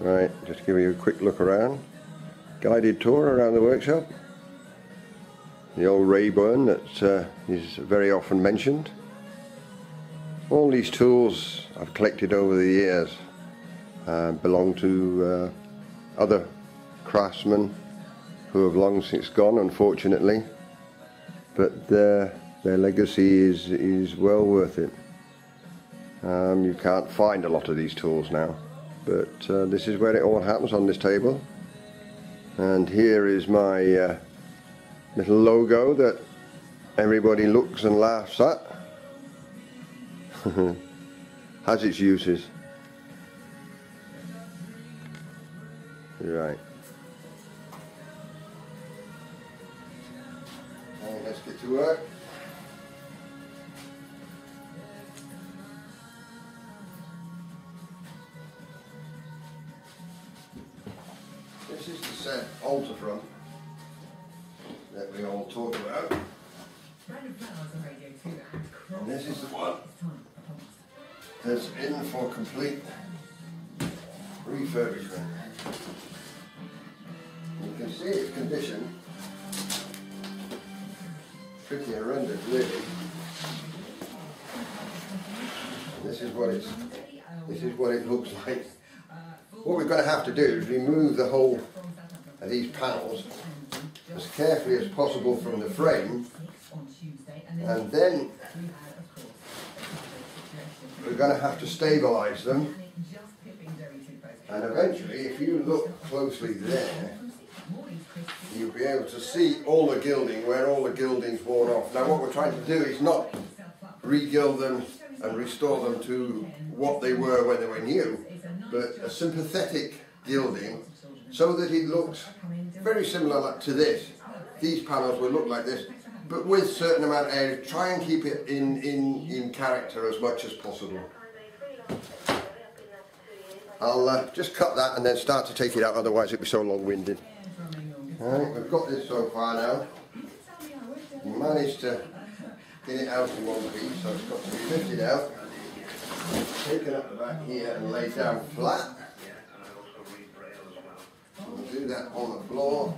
Right, just give you a quick look around. Guided tour around the workshop. The old Rayburn that uh, is very often mentioned. All these tools I've collected over the years uh, belong to uh, other craftsmen who have long since gone unfortunately but their, their legacy is, is well worth it. Um, you can't find a lot of these tools now but uh, this is where it all happens on this table. And here is my uh, little logo that everybody looks and laughs at. Has its uses. Right. Right let's get to work is the set altar front that we all talk about. And this is the one that's in for complete refurbishment. You can see its condition. Pretty horrendous really. This is what it's this is what it looks like. What we're going to have to do is remove the whole of these panels as carefully as possible from the frame. And then we're going to have to stabilise them. And eventually if you look closely there you'll be able to see all the gilding where all the gilding's worn off. Now what we're trying to do is not regild them and restore them to what they were when they were new but a sympathetic gilding so that it looks very similar to this. These panels will look like this, but with certain amount of area. Try and keep it in, in, in character as much as possible. I'll uh, just cut that and then start to take it out, otherwise it'll be so long-winded. Alright, we've got this so far now. Managed to get it out in one piece, so it's got to be lifted out taken up the back here and laid down flat. We'll do that on the floor.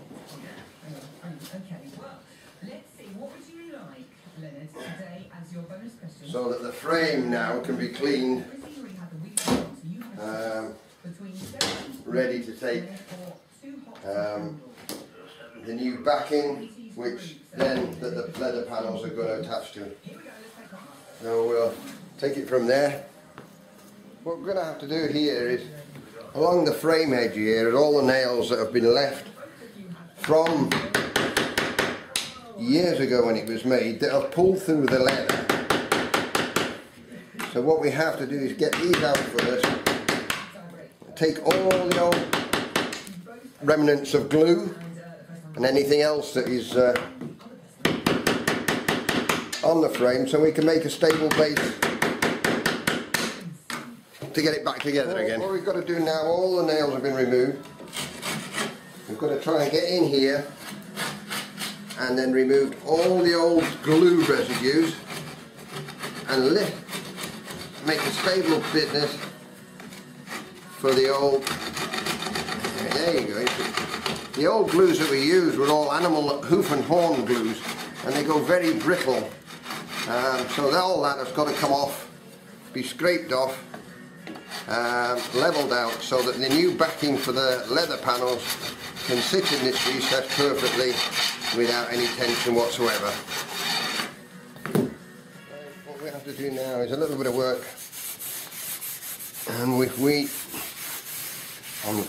So that the frame now can be cleaned, um, ready to take um, the new backing, which then the, the leather panels are going to attach to. So we'll take it from there. What we're going to have to do here is, along the frame edge here, are all the nails that have been left from years ago when it was made, that have pulled through the leather. So what we have to do is get these out first, take all the old remnants of glue and anything else that is uh, on the frame so we can make a stable base to get it back together again. What we've got to do now, all the nails have been removed. We've got to try and get in here and then remove all the old glue residues and lift, make a stable business for the old, there you go. The old glues that we used were all animal hoof and horn glues and they go very brittle. Um, so all that has got to come off, be scraped off um, levelled out so that the new backing for the leather panels can sit in this recess perfectly without any tension whatsoever. What we have to do now is a little bit of work. And we on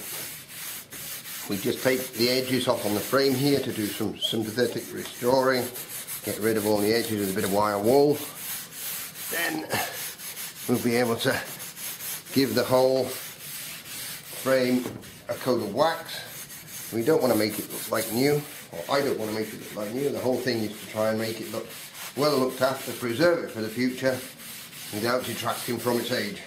we just take the edges off on the frame here to do some sympathetic restoring. Get rid of all the edges with a bit of wire wool. Then we'll be able to give the whole frame a coat of wax. We don't want to make it look like new, or I don't want to make it look like new. The whole thing is to try and make it look well looked after, preserve it for the future without detracting from its age.